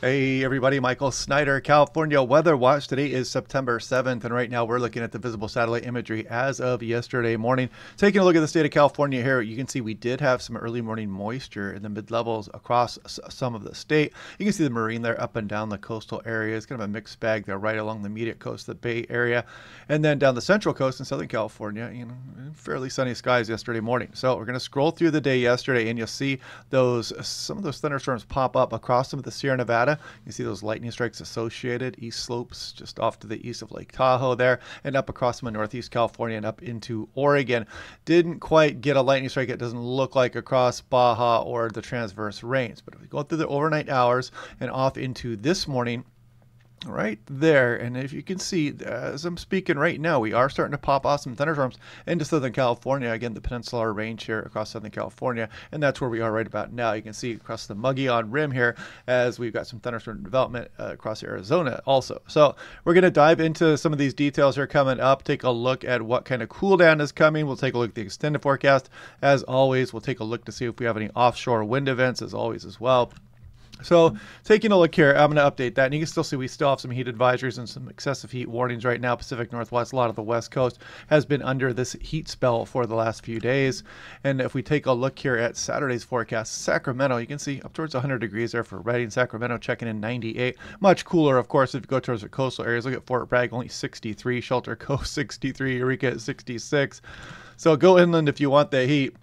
Hey everybody, Michael Snyder, California Weather Watch. Today is September 7th, and right now we're looking at the visible satellite imagery as of yesterday morning. Taking a look at the state of California here, you can see we did have some early morning moisture in the mid levels across some of the state. You can see the marine there up and down the coastal area. areas, kind of a mixed bag there right along the immediate coast, of the Bay Area, and then down the central coast in Southern California, you know, fairly sunny skies yesterday morning. So we're going to scroll through the day yesterday, and you'll see those some of those thunderstorms pop up across some of the Sierra Nevada Nevada. You see those lightning strikes associated, east slopes just off to the east of Lake Tahoe there, and up across of Northeast California and up into Oregon. Didn't quite get a lightning strike, it doesn't look like across Baja or the transverse range. But if we go through the overnight hours and off into this morning, right there. And if you can see as i'm speaking right now we are starting to pop off some thunderstorms into southern california. Again the peninsular range here across southern california. And that's where we are right about now. You can see across the mogollon rim here as we've got some thunderstorm development uh, across arizona also. So we're going to dive into some of these details here coming up. Take a look at what kind of cool down is coming. We'll take a look at the extended forecast. As always we'll take a look to see if we have any offshore wind events as always as well so taking a look here, I'm going to update that. And you can still see we still have some heat advisories and some excessive heat warnings right now. Pacific Northwest, a lot of the West Coast has been under this heat spell for the last few days. And if we take a look here at Saturday's forecast, Sacramento, you can see up towards 100 degrees there for Redding. Sacramento checking in 98. Much cooler, of course, if you go towards the coastal areas. Look at Fort Bragg, only 63. Shelter Cove, 63. Eureka at 66. So go inland if you want the heat.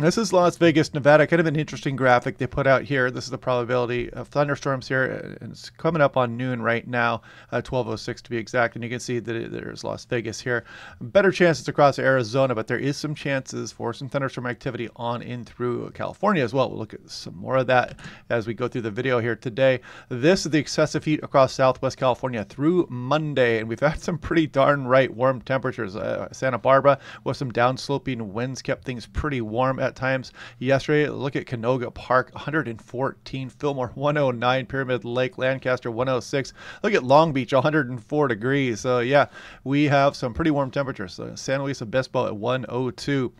This is Las Vegas, Nevada. Kind of an interesting graphic they put out here. This is the probability of thunderstorms here. And it's coming up on noon right now, uh, 1206 to be exact. And you can see that it, there's Las Vegas here. Better chances across Arizona, but there is some chances for some thunderstorm activity on in through California as well. We'll look at some more of that as we go through the video here today. This is the excessive heat across Southwest California through Monday. And we've had some pretty darn right warm temperatures. Uh, Santa Barbara with some downsloping winds kept things pretty warm at times yesterday. Look at Canoga Park, 114, Fillmore 109, Pyramid Lake, Lancaster 106. Look at Long Beach, 104 degrees. So yeah, we have some pretty warm temperatures. So San Luis Obispo at 102.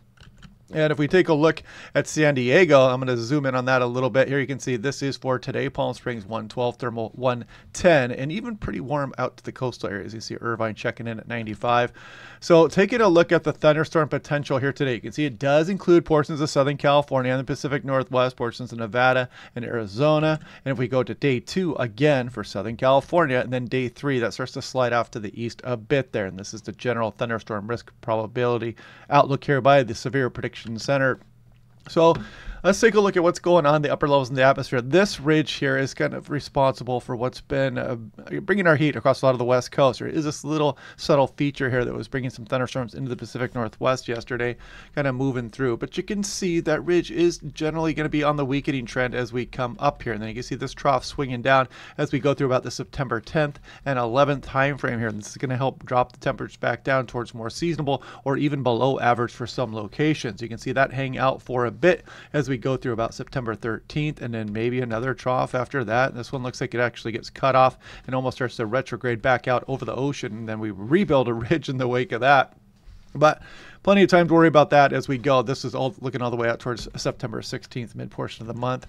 And if we take a look at San Diego, I'm going to zoom in on that a little bit. Here you can see this is for today, Palm Springs 112, thermal 110, and even pretty warm out to the coastal areas. You see Irvine checking in at 95. So taking a look at the thunderstorm potential here today, you can see it does include portions of Southern California and the Pacific Northwest, portions of Nevada and Arizona. And if we go to day two, again for Southern California, and then day three, that starts to slide off to the east a bit there. And this is the general thunderstorm risk probability outlook here by the Severe Prediction Center. So let's take a look at what's going on in the upper levels in the atmosphere. This ridge here is kind of responsible for what's been uh, bringing our heat across a lot of the west coast. There is this little subtle feature here that was bringing some thunderstorms into the Pacific Northwest yesterday, kind of moving through. But you can see that ridge is generally going to be on the weakening trend as we come up here. And then you can see this trough swinging down as we go through about the September 10th and 11th time frame here. And this is going to help drop the temperatures back down towards more seasonable or even below average for some locations. You can see that hang out for a bit as we go through about September 13th and then maybe another trough after that. And this one looks like it actually gets cut off and almost starts to retrograde back out over the ocean. And then we rebuild a ridge in the wake of that. But plenty of time to worry about that as we go. This is all looking all the way out towards September 16th, mid portion of the month.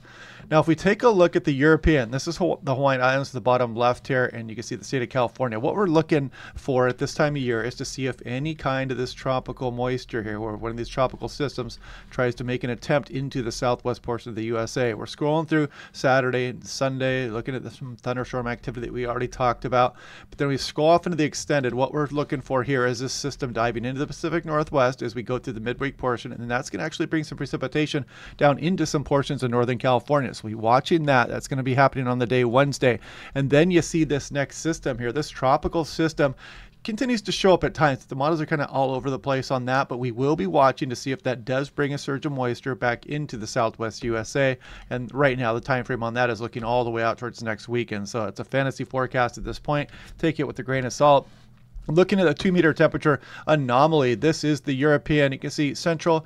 Now, if we take a look at the European, this is the Hawaiian Islands, at the bottom left here, and you can see the state of California. What we're looking for at this time of year is to see if any kind of this tropical moisture here, or one of these tropical systems, tries to make an attempt into the southwest portion of the USA. We're scrolling through Saturday and Sunday, looking at some thunderstorm activity that we already talked about. But then we scroll off into the extended. What we're looking for here is this system diving into the Pacific Northwest as we go through the midweek portion, and that's going to actually bring some precipitation down into some portions of Northern California. So we're watching that. That's going to be happening on the day Wednesday. And then you see this next system here, this tropical system continues to show up at times. The models are kind of all over the place on that, but we will be watching to see if that does bring a surge of moisture back into the southwest USA. And right now, the time frame on that is looking all the way out towards next weekend. So it's a fantasy forecast at this point. Take it with a grain of salt. Looking at the two meter temperature anomaly, this is the European. You can see central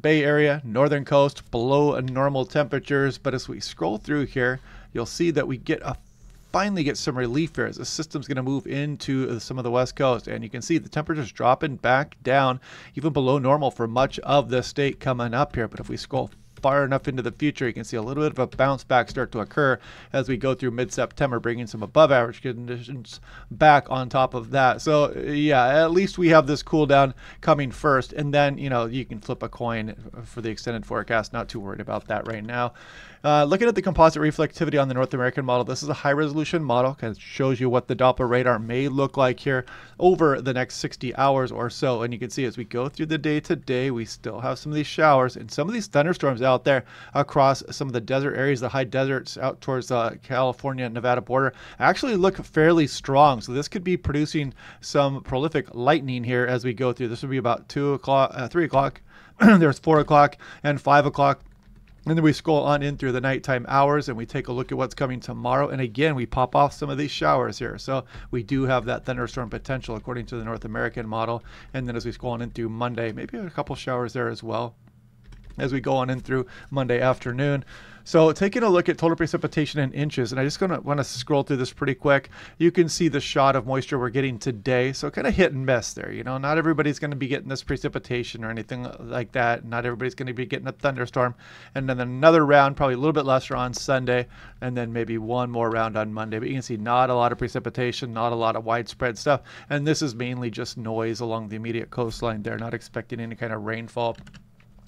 Bay Area, northern coast, below normal temperatures. But as we scroll through here, you'll see that we get a finally get some relief here as the system's going to move into some of the west coast. And you can see the temperatures dropping back down even below normal for much of the state coming up here. But if we scroll far enough into the future, you can see a little bit of a bounce back start to occur as we go through mid September, bringing some above average conditions back on top of that. So, yeah, at least we have this cool down coming first. And then, you know, you can flip a coin for the extended forecast. Not too worried about that right now. Uh, looking at the composite reflectivity on the North American model, this is a high resolution model. Kind of shows you what the Doppler radar may look like here over the next 60 hours or so. And you can see as we go through the day today, we still have some of these showers and some of these thunderstorms out there across some of the desert areas, the high deserts out towards the California Nevada border actually look fairly strong. So this could be producing some prolific lightning here as we go through. This would be about two o'clock, uh, three o'clock. There's four o'clock and five o'clock and then we scroll on in through the nighttime hours and we take a look at what's coming tomorrow. And again, we pop off some of these showers here. So we do have that thunderstorm potential according to the North American model. And then as we scroll on in through Monday, maybe a couple showers there as well as we go on in through Monday afternoon. So taking a look at total precipitation in inches, and I just gonna want to scroll through this pretty quick. You can see the shot of moisture we're getting today. So kind of hit and miss there. You know, not everybody's going to be getting this precipitation or anything like that. Not everybody's going to be getting a thunderstorm. And then another round, probably a little bit lesser on Sunday, and then maybe one more round on Monday. But you can see not a lot of precipitation, not a lot of widespread stuff. And this is mainly just noise along the immediate coastline. They're not expecting any kind of rainfall.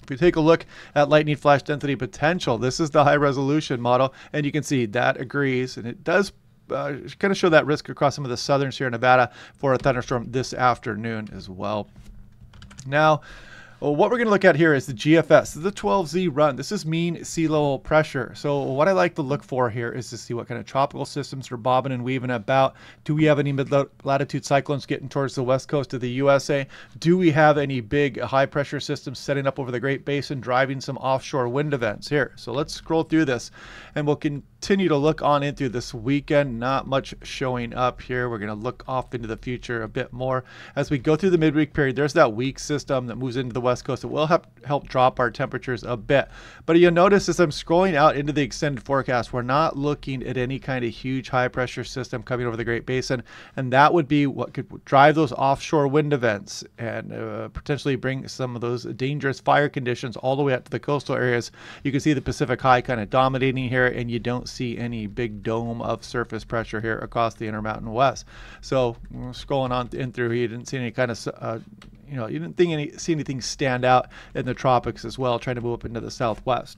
If you take a look at lightning flash density potential, this is the high resolution model, and you can see that agrees, and it does uh, kind of show that risk across some of the southern Sierra Nevada for a thunderstorm this afternoon as well. Now, well, what we're going to look at here is the GFS. The 12Z run. This is mean sea level pressure. So what I like to look for here is to see what kind of tropical systems are bobbing and weaving about. Do we have any mid-latitude cyclones getting towards the west coast of the USA? Do we have any big high pressure systems setting up over the Great Basin driving some offshore wind events here? So let's scroll through this and we'll continue to look on into this weekend. Not much showing up here. We're going to look off into the future a bit more. As we go through the midweek period, there's that weak system that moves into the coast. It will help help drop our temperatures a bit. But you'll notice as I'm scrolling out into the extended forecast, we're not looking at any kind of huge high pressure system coming over the Great Basin, and that would be what could drive those offshore wind events and uh, potentially bring some of those dangerous fire conditions all the way up to the coastal areas. You can see the Pacific High kind of dominating here, and you don't see any big dome of surface pressure here across the Intermountain West. So scrolling on in through, you didn't see any kind of uh, you know, you didn't think any, see anything stand out in the tropics as well, trying to move up into the southwest.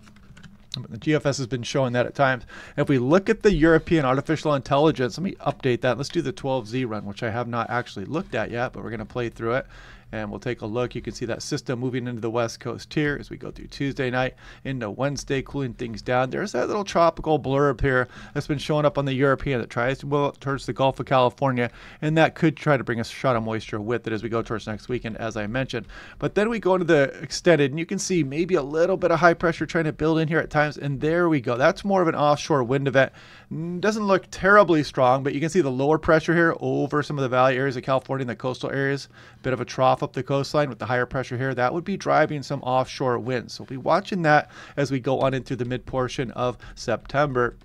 But the GFS has been showing that at times. If we look at the European artificial intelligence, let me update that. Let's do the 12Z run, which I have not actually looked at yet, but we're going to play through it and we'll take a look. You can see that system moving into the west coast here as we go through Tuesday night into Wednesday, cooling things down. There's that little tropical blurb here that's been showing up on the European that tries to move towards the Gulf of California, and that could try to bring a shot of moisture with it as we go towards next weekend, as I mentioned. But then we go into the extended, and you can see maybe a little bit of high pressure trying to build in here at times, and there we go. That's more of an offshore wind event. Mm, doesn't look terribly strong, but you can see the lower pressure here over some of the valley areas of California and the coastal areas. Bit of a trough up the coastline with the higher pressure here. That would be driving some offshore winds. So we'll be watching that as we go on into the mid portion of September.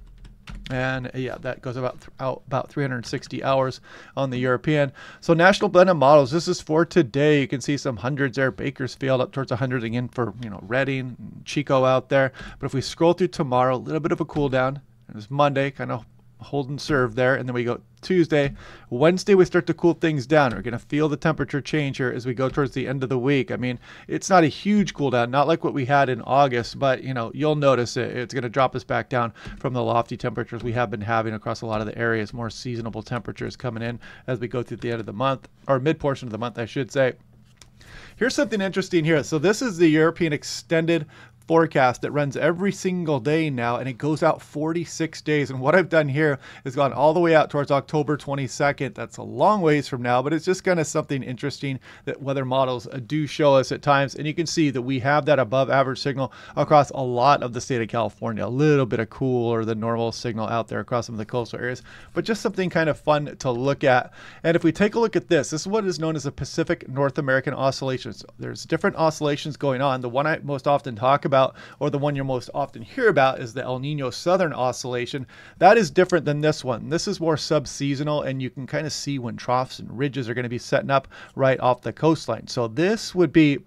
And uh, yeah, that goes about th- out about 360 hours on the European. So national blended models. This is for today. You can see some hundreds there. Bakersfield up towards 100 again for you know Redding, Chico out there. But if we scroll through tomorrow, a little bit of a cool down. It's Monday, kind of hold and serve there. And then we go Tuesday. Wednesday, we start to cool things down. We're going to feel the temperature change here as we go towards the end of the week. I mean, it's not a huge cool down, not like what we had in August, but you know, you'll notice it. It's going to drop us back down from the lofty temperatures we have been having across a lot of the areas, more seasonable temperatures coming in as we go through the end of the month, or mid portion of the month, I should say. Here's something interesting here. So this is the European extended forecast that runs every single day now and it goes out 46 days. And what I've done here is gone all the way out towards October 22nd. That's a long ways from now, but it's just kind of something interesting that weather models uh, do show us at times. And you can see that we have that above average signal across a lot of the state of California, a little bit of cooler than normal signal out there across some of the coastal areas, but just something kind of fun to look at. And if we take a look at this, this is what is known as the Pacific North American oscillations. There's different oscillations going on. The one I most often talk about about, or the one you most often hear about, is the El Nino Southern Oscillation. That is different than this one. This is more sub-seasonal, and you can kind of see when troughs and ridges are going to be setting up right off the coastline. So this would be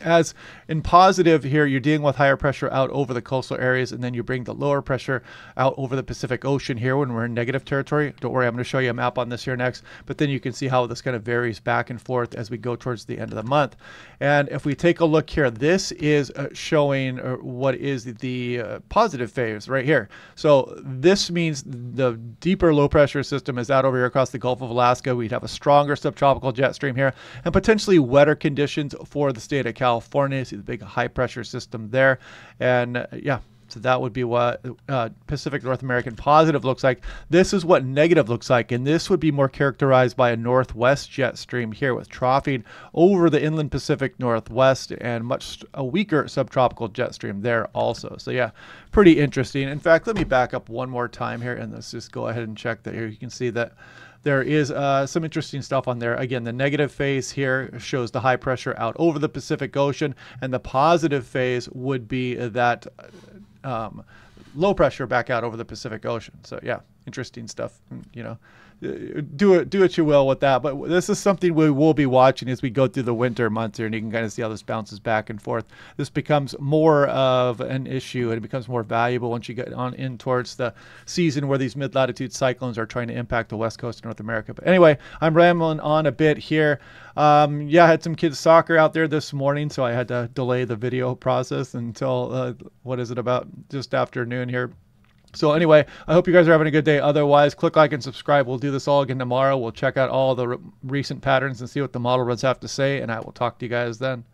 as in positive here, you're dealing with higher pressure out over the coastal areas, and then you bring the lower pressure out over the Pacific Ocean here when we're in negative territory. Don't worry, I'm going to show you a map on this here next, but then you can see how this kind of varies back and forth as we go towards the end of the month. And if we take a look here, this is uh, showing uh, what is the uh, positive phase right here. So this means the deeper low pressure system is out over here across the Gulf of Alaska. We'd have a stronger subtropical jet stream here and potentially wetter conditions for the state of California. See the big high pressure system there. And uh, yeah, so that would be what uh, Pacific North American positive looks like. This is what negative looks like. And this would be more characterized by a northwest jet stream here with troughing over the inland Pacific Northwest and much a weaker subtropical jet stream there also. So yeah, pretty interesting. In fact, let me back up one more time here and let's just go ahead and check that here. You can see that there is uh, some interesting stuff on there. Again, the negative phase here shows the high pressure out over the Pacific Ocean, and the positive phase would be that um, low pressure back out over the Pacific Ocean. So yeah, interesting stuff. You know, do it, do what you will with that. But this is something we will be watching as we go through the winter months here, and you can kind of see how this bounces back and forth. This becomes more of an issue, and it becomes more valuable once you get on in towards the season where these mid-latitude cyclones are trying to impact the west coast of North America. But anyway, I'm rambling on a bit here. Um, yeah, I had some kids soccer out there this morning, so I had to delay the video process until uh, what is it about just afternoon here. So anyway, I hope you guys are having a good day. Otherwise, click like and subscribe. We'll do this all again tomorrow. We'll check out all the re- recent patterns and see what the model runs have to say, and I will talk to you guys then.